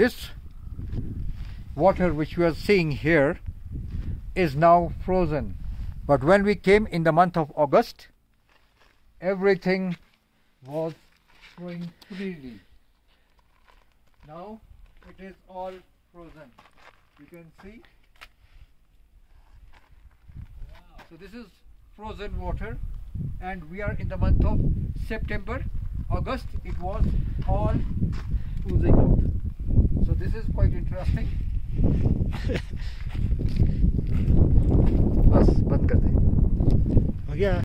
this water which we are seeing here is now frozen. But when we came in the month of August, everything was flowing freely. Now it is all frozen. You can see. So this is frozen water and we are in the month of September. August it was all. So this is quite interesting. बस बंद कर दे हो गया